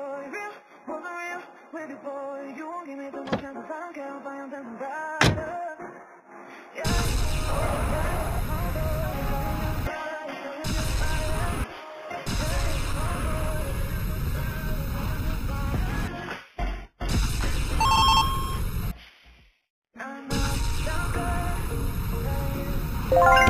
boy, real, wasn't real with you, boy. You won't give me too much chances. I don't care if I am dancing brighter. Yeah. Not.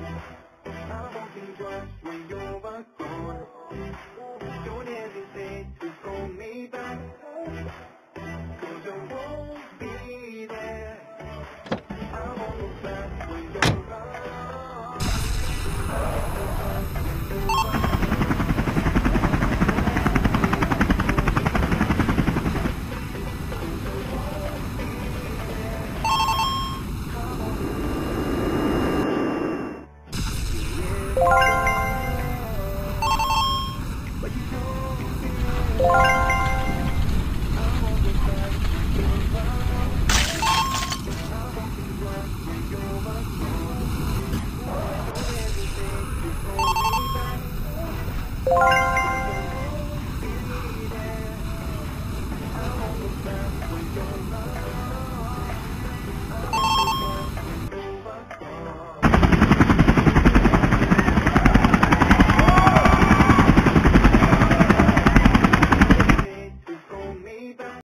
Don't One.